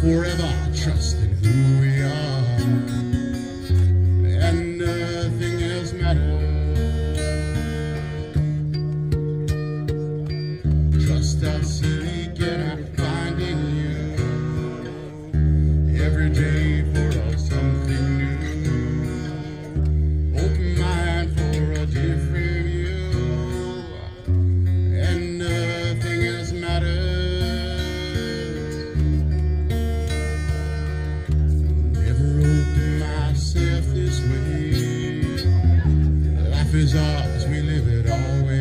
forever trust in who we are, and nothing else matters. Trust us and we get our finding you every day. life is ours, we live it always.